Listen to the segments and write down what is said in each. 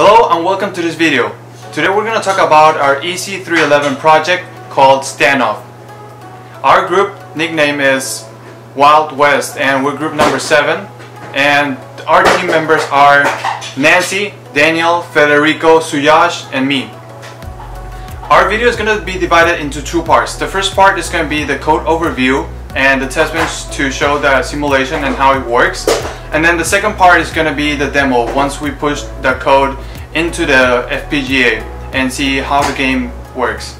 Hello and welcome to this video. Today we're going to talk about our EC311 project called Standoff. Our group nickname is Wild West and we're group number 7 and our team members are Nancy, Daniel, Federico, Suyash and me. Our video is going to be divided into two parts. The first part is going to be the code overview and the test bench to show the simulation and how it works. And then the second part is going to be the demo once we push the code into the FPGA and see how the game works.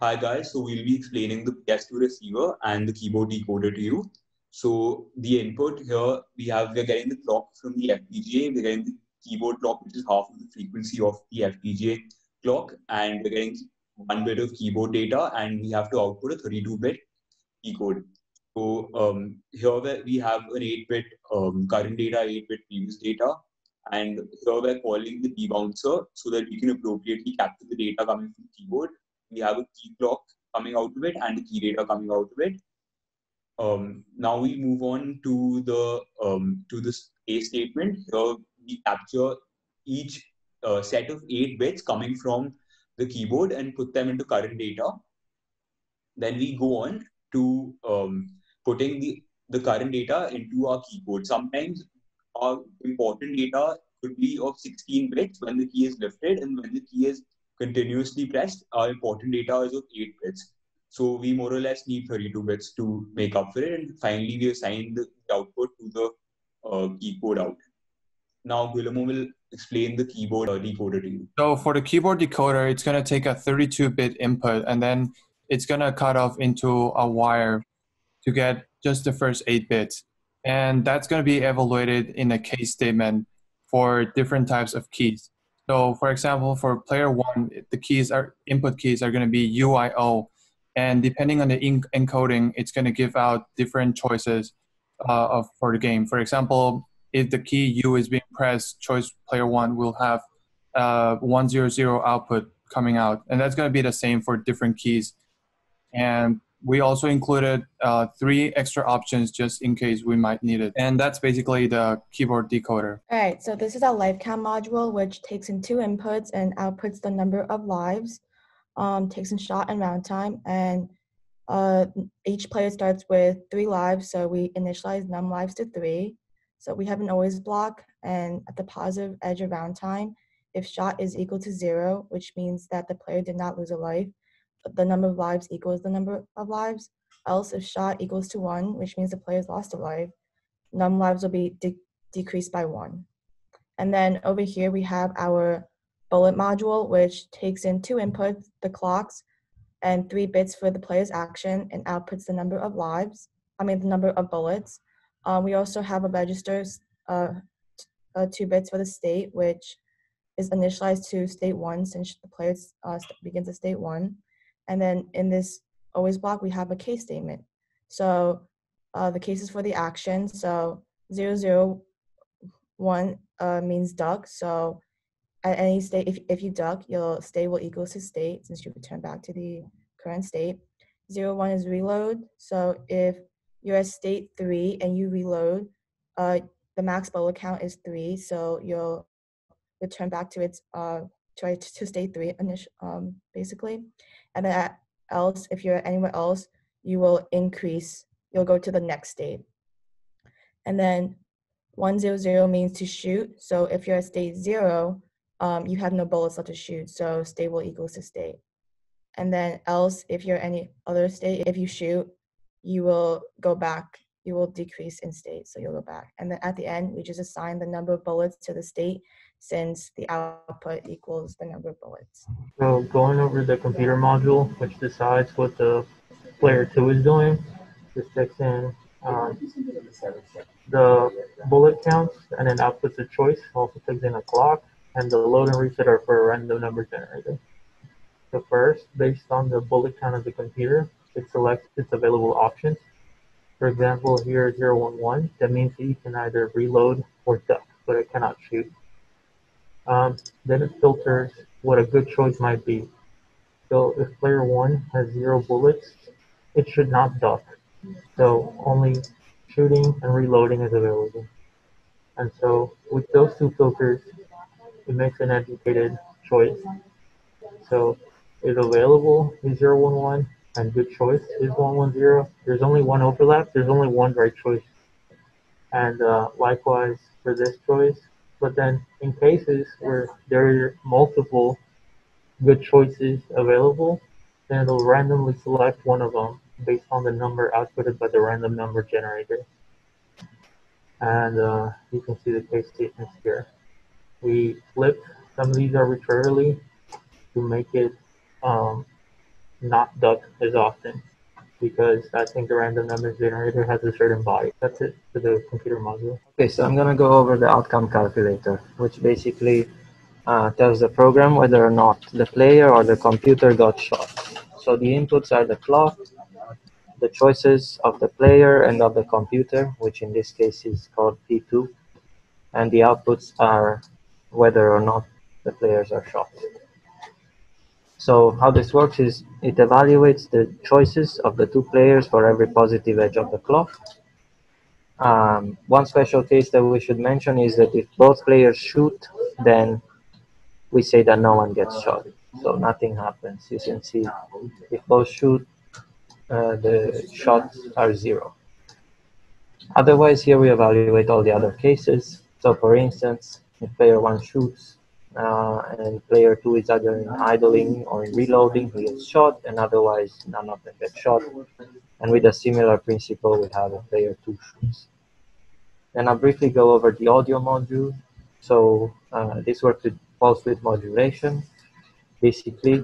Hi guys, so we'll be explaining the PS2 receiver and the keyboard decoder to you. So the input here, we have, we're getting the clock from the FPGA, we're getting the keyboard clock, which is half of the frequency of the FPGA clock, and we're getting one bit of keyboard data, and we have to output a 32-bit key code. So um, here we have an 8-bit um, current data, 8-bit previous data, and here we're calling the key bouncer so that we can appropriately capture the data coming from the keyboard. We have a key clock coming out of it and the key data coming out of it. Um, now we move on to the um, to this A statement. Here we capture each uh, set of eight bits coming from the keyboard and put them into current data. Then we go on to um, putting the, the current data into our keyboard. Sometimes our important data could be of 16 bits when the key is lifted and when the key is continuously pressed, our important data is of 8 bits. So we more or less need 32 bits to make up for it. And finally, we assign the output to the uh, keyboard out. Now, Guillermo will explain the keyboard decoder to you. So for the keyboard decoder, it's going to take a 32-bit input and then it's going to cut off into a wire to get just the first eight bits. And that's going to be evaluated in a case statement for different types of keys. So for example, for player one, the keys are input keys are going to be UIO. And depending on the encoding, it's going to give out different choices uh, of, for the game. For example, if the key U is being pressed, choice player one will have uh, 100 output coming out. And that's going to be the same for different keys. And we also included uh, three extra options just in case we might need it. And that's basically the keyboard decoder. All right, so this is our live count module, which takes in two inputs and outputs the number of lives, um, takes in shot and round time, and uh, each player starts with three lives, so we initialize num lives to three. So we have an always block, and at the positive edge of round time, if shot is equal to zero, which means that the player did not lose a life, the number of lives equals the number of lives. Else, if shot equals to one, which means the player's lost a life, num lives will be de decreased by one. And then over here we have our bullet module, which takes in two inputs, the clocks, and three bits for the player's action and outputs the number of lives, I mean the number of bullets. Um, we also have a register, uh, uh, two bits for the state, which is initialized to state one since the player uh, begins at state one. And then in this always block, we have a case statement. So uh, the is for the action. So 001 uh, means duck. So at any state, if, if you duck, your state will equal to state since you return back to the current state. 01 is reload. So if you're at state three and you reload, uh, the max bullet count is three. So you'll return back to its uh, to, to state three um, basically and then else, if you're anywhere else, you will increase, you'll go to the next state. And then 100 means to shoot. So if you're at state zero, um, you have no bullets left to shoot. So stable equals to state. And then else, if you're any other state, if you shoot, you will go back, you will decrease in state. So you'll go back. And then at the end, we just assign the number of bullets to the state since the output equals the number of bullets. So going over the computer module, which decides what the player two is doing, this takes in um, the bullet counts and then outputs a choice, also takes in a clock, and the load and reset are for a random number generator. So first, based on the bullet count of the computer, it selects its available options. For example, here 011, that means that you can either reload or duck, but it cannot shoot. Um, then it filters what a good choice might be. So if player one has zero bullets, it should not duck. So only shooting and reloading is available. And so with those two filters, it makes an educated choice. So if available is 011 and good choice is 110, there's only one overlap, there's only one right choice. And uh, likewise for this choice. But then in cases where there are multiple good choices available, then it'll randomly select one of them based on the number outputted by the random number generator. And uh, you can see the case statements here. We flip some of these arbitrarily to make it um, not duck as often because I think the random number generator has a certain body. That's it for the computer module. Okay, so I'm gonna go over the outcome calculator, which basically uh, tells the program whether or not the player or the computer got shot. So the inputs are the clock, the choices of the player and of the computer, which in this case is called P2, and the outputs are whether or not the players are shot. So how this works is it evaluates the choices of the two players for every positive edge of the clock. Um, one special case that we should mention is that if both players shoot, then we say that no one gets shot. So nothing happens. You can see if both shoot, uh, the shots are zero. Otherwise, here we evaluate all the other cases. So for instance, if player one shoots, uh, and player two is either in idling or in reloading, he gets shot, and otherwise none of them get shot. And with a similar principle, we have a player two shoots. Then I'll briefly go over the audio module. So uh, this works with pulse width modulation. Basically,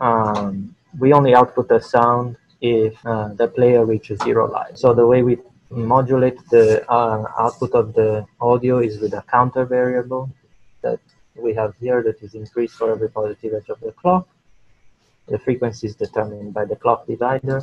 um, we only output the sound if uh, the player reaches zero light. So the way we modulate the uh, output of the audio is with a counter variable that we have here that is increased for every positive edge of the clock. The frequency is determined by the clock divider.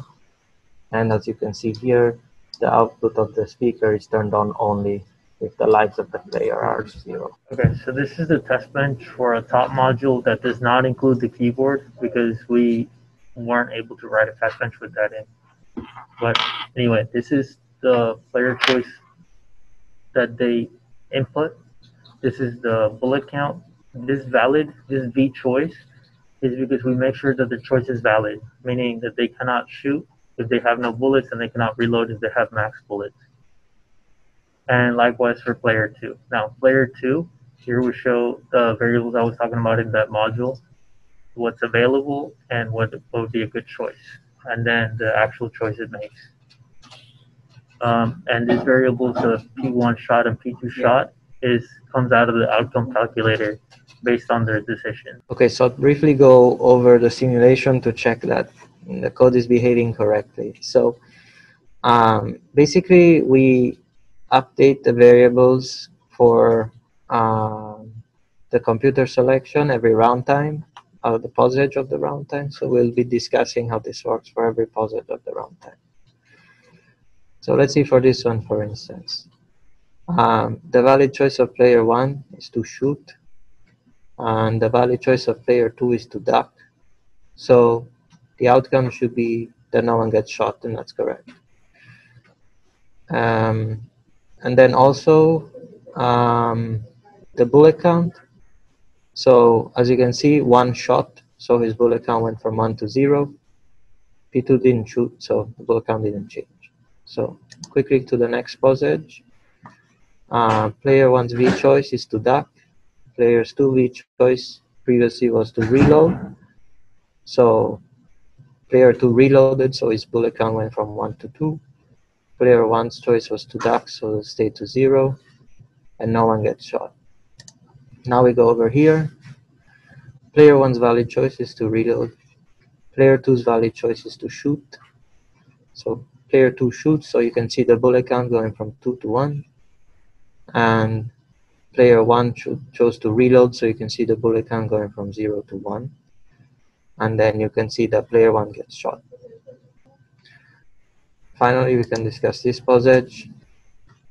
And as you can see here, the output of the speaker is turned on only if the lights of the player are zero. Okay, so this is the test bench for a top module that does not include the keyboard because we weren't able to write a test bench with that in. But anyway, this is the player choice that they input this is the bullet count. This valid, this V choice, is because we make sure that the choice is valid, meaning that they cannot shoot if they have no bullets and they cannot reload if they have max bullets. And likewise for player two. Now, player two, here we show the variables I was talking about in that module, what's available and what, what would be a good choice, and then the actual choice it makes. Um, and these variables, the P1 shot and P2 shot, is comes out of the outcome calculator based on their decision. Okay, so I'll briefly go over the simulation to check that the code is behaving correctly. So um, basically, we update the variables for um, the computer selection every runtime, uh, the pos edge of the runtime. So we'll be discussing how this works for every pos edge of the runtime. So let's see for this one, for instance. Um, the valid choice of player one is to shoot, and the valid choice of player two is to duck. So the outcome should be that no one gets shot, and that's correct. Um, and then also um, the bullet count. So as you can see, one shot, so his bullet count went from one to zero. P2 didn't shoot, so the bullet count didn't change. So quickly to the next pos edge. Uh, player one's V choice is to duck. Player's two V choice previously was to reload. So player two reloaded, so his bullet count went from one to two. Player one's choice was to duck, so it stayed to zero, and no one gets shot. Now we go over here. Player one's valid choice is to reload. Player two's valid choice is to shoot. So player two shoots, so you can see the bullet count going from two to one and player one cho chose to reload so you can see the bullet count going from 0 to 1 and then you can see that player one gets shot. Finally we can discuss this edge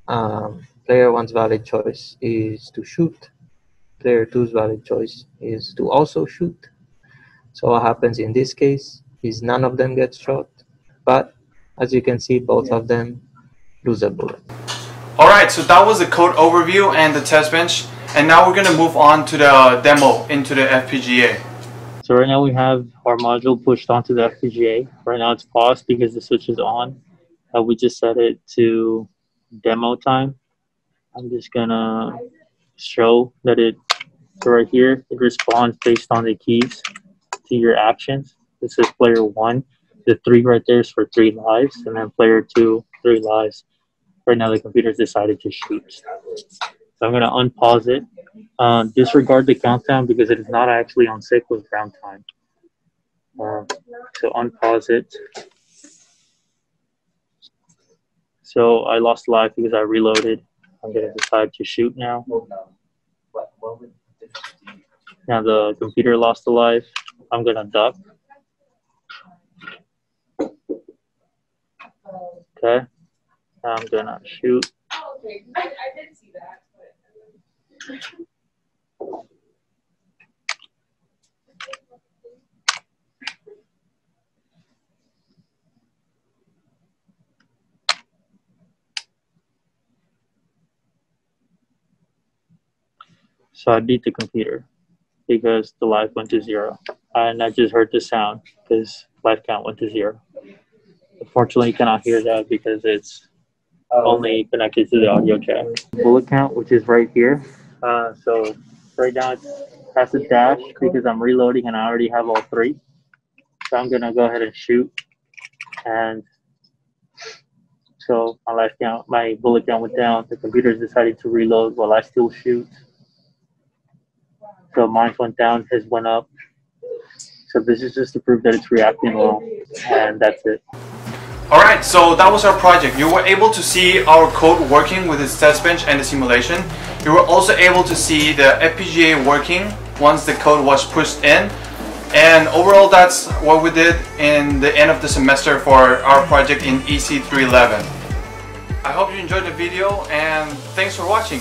um, player one's valid choice is to shoot. Player two's valid choice is to also shoot. So what happens in this case is none of them gets shot but as you can see both of them lose a bullet Alright, so that was the code overview and the test bench. And now we're gonna move on to the demo into the FPGA. So right now we have our module pushed onto the FPGA. Right now it's paused because the switch is on. Uh, we just set it to demo time. I'm just gonna show that it right here it responds based on the keys to your actions. This is player one. The three right there is for three lives, and then player two, three lives. Right now the computer's decided to shoot. So I'm gonna unpause it. Uh, disregard the countdown because it is not actually on cyclic round time. Uh, so unpause it. So I lost life because I reloaded. I'm gonna decide to shoot now. Now the computer lost a life. I'm gonna duck. Okay. I'm gonna shoot. Okay, I, I did see that, but. So I beat the computer because the life went to zero. And I just heard the sound because life count went to zero. Unfortunately, you cannot hear that because it's only connected to the audio jack. Bullet count, which is right here. Uh, so right now it has a dash because I'm reloading and I already have all three. So I'm gonna go ahead and shoot. And so my life count, my bullet count went down. The computer's decided to reload while I still shoot. So mine went down, his went up. So this is just to prove that it's reacting well, and that's it. Alright, so that was our project. You were able to see our code working with its test bench and the simulation. You were also able to see the FPGA working once the code was pushed in. And overall, that's what we did in the end of the semester for our project in EC311. I hope you enjoyed the video and thanks for watching.